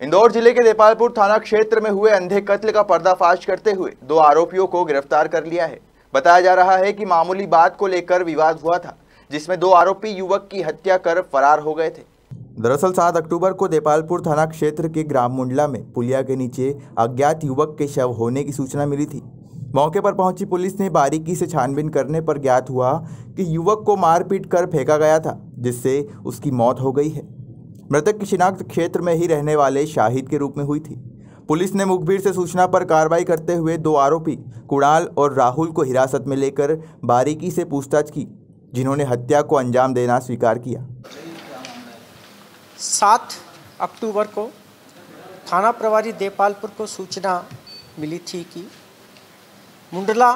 इंदौर ज़िले के देपालपुर थाना क्षेत्र में हुए अंधे कत्ल का पर्दाफाश करते हुए दो आरोपियों को गिरफ़्तार कर लिया है। बताया जा रहा है कि मामूली बात को लेकर विवाद हुआ था, जिसमें दो आरोपी युवक की हत्या कर फरार हो गए थे। दरअसल सात अक्टूबर को देपालपुर थाना क्षेत्र के ग्राम मुंडला में पुलिया के नीचे अज्ञात युवक के शव होने की सूचना मिली थी। मौके पर पहुँची पुलिस ने बारीकी से छानबीन करने पर ज्ञात हुआ कि युवक को मारपीट कर फेंका गया था, जिससे उसकी मौत हो गई है। मृतक की शिनाख्त क्षेत्र में ही रहने वाले शाहिद के रूप में हुई थी। पुलिस ने मुखबिर से सूचना पर कार्रवाई करते हुए दो आरोपी, कुणाल और राहुल को हिरासत में लेकर बारीकी से पूछताछ की, जिन्होंने हत्या को अंजाम देना स्वीकार किया। सात अक्टूबर को थाना प्रभारी देपालपुर को सूचना मिली थी कि मुंडला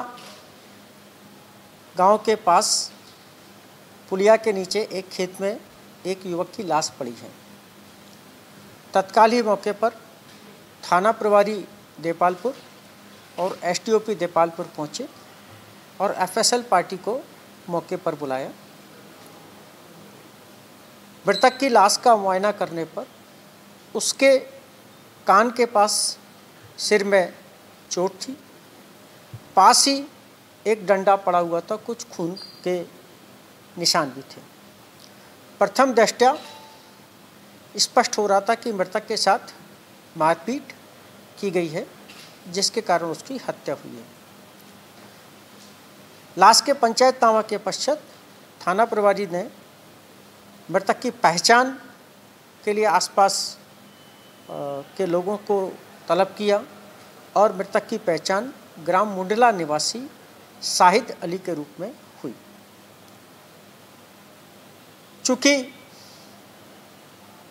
गाँव के पास पुलिया के नीचे एक खेत में एक युवक की लाश पड़ी है। तत्काल ही मौके पर थाना प्रभारी देपालपुर और एसटीओपी देपालपुर पहुँचे और एफएसएल पार्टी को मौके पर बुलाया। मृतक की लाश का मुआयना करने पर उसके कान के पास सिर में चोट थी। पास ही एक डंडा पड़ा हुआ था, कुछ खून के निशान भी थे। प्रथम दृष्टया स्पष्ट हो रहा था कि मृतक के साथ मारपीट की गई है, जिसके कारण उसकी हत्या हुई है। लाश के पंचायत तावा के पश्चात थाना प्रभारी ने मृतक की पहचान के लिए आसपास के लोगों को तलब किया और मृतक की पहचान ग्राम मुंडला निवासी शाहिद अली के रूप में हुई। चूँकि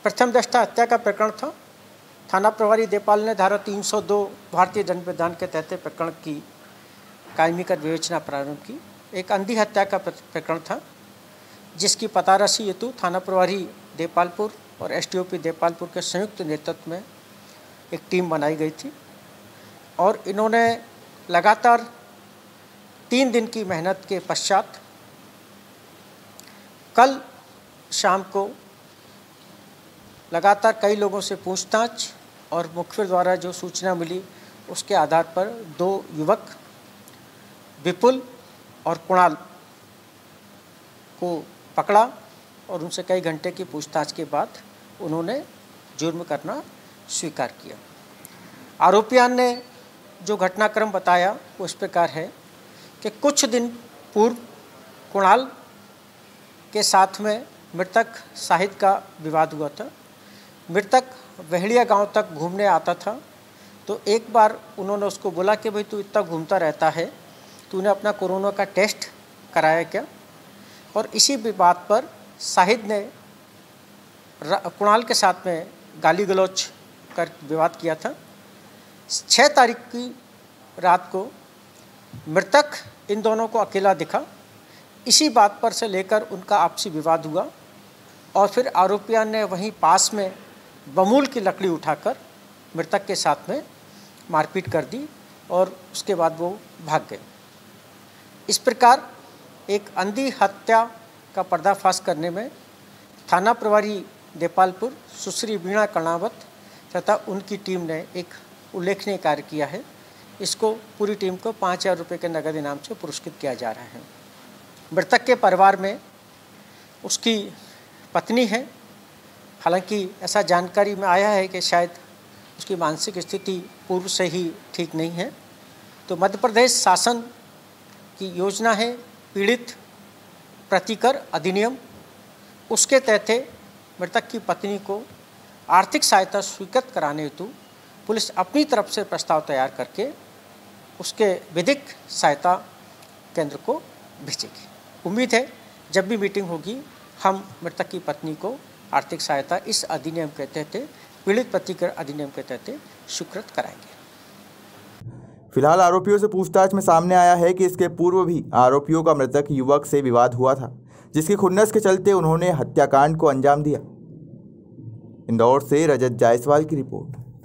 प्रथम दृष्टा हत्या का प्रकरण था। थाना प्रभारी देपाल ने धारा 302 भारतीय दंड विधान के तहत प्रकरण की, कायमी कर विवेचना प्रारंभ की। एक अंधी हत्या का प्रकरण था, जिसकी पतारसी हेतु थाना प्रभारी देपालपुर और एसटीओपी देपालपुर के संयुक्त नेतृत्व में एक टीम बनाई गई थी और इन्होंने लगातार तीन दिन की मेहनत के पश्चात कल शाम को लगातार कई लोगों से पूछताछ और मुखबिर द्वारा जो सूचना मिली, उसके आधार पर दो युवक, विपुल और कुणाल, को पकड़ा और उनसे कई घंटे की पूछताछ के बाद उन्होंने जुर्म करना स्वीकार किया। आरोपियान ने जो घटनाक्रम बताया, वो इस प्रकार है कि कुछ दिन पूर्व कुणाल के साथ में मृतक साहिद का विवाद हुआ था। मृतक वहड़िया गाँव तक घूमने आता था। तो एक बार उन्होंने उसको बोला कि भाई तू इतना घूमता रहता है, तूने अपना कोरोना का टेस्ट कराया क्या? और इसी भी बात पर शाहिद ने कुणाल के साथ में गाली गलौच कर विवाद किया था। छः तारीख की रात को मृतक इन दोनों को अकेला दिखा। इसी बात पर से लेकर उनका आपसी विवाद हुआ और फिर आरोपियों ने वहीं पास में बमूल की लकड़ी उठाकर मृतक के साथ में मारपीट कर दी और उसके बाद वो भाग गए। इस प्रकार एक अंधी हत्या का पर्दाफाश करने में थाना प्रभारी देपालपुर, सुश्री वीणा कर्णावत तथा उनकी टीम ने एक उल्लेखनीय कार्य किया है। इसको पूरी टीम को पाँच हज़ार रुपये के नगद इनाम से पुरस्कृत किया जा रहा है। मृतक के परिवार में उसकी पत्नी है। हालाँकि ऐसा जानकारी में आया है कि शायद उसकी मानसिक स्थिति पूर्व से ही ठीक नहीं है। तो मध्य प्रदेश शासन की योजना है पीड़ित प्रतिकर अधिनियम। उसके तहत मृतक की पत्नी को आर्थिक सहायता स्वीकृत कराने हेतु पुलिस अपनी तरफ़ से प्रस्ताव तैयार करके उसके विधिक सहायता केंद्र को भेजेगी। उम्मीद है जब भी मीटिंग होगी, हम मृतक की पत्नी को आर्थिक सहायता इस अधिनियम के तहत, पीड़ित प्रतिकर अधिनियम के तहत स्वीकृत कराएँगे। फ़िलहाल आरोपियों से पूछताछ में सामने आया है कि इसके पूर्व भी आरोपियों का मृतक युवक से विवाद हुआ था, जिसकी खुन्नस के चलते उन्होंने हत्याकांड को अंजाम दिया। इंदौर से रजत जायसवाल की रिपोर्ट।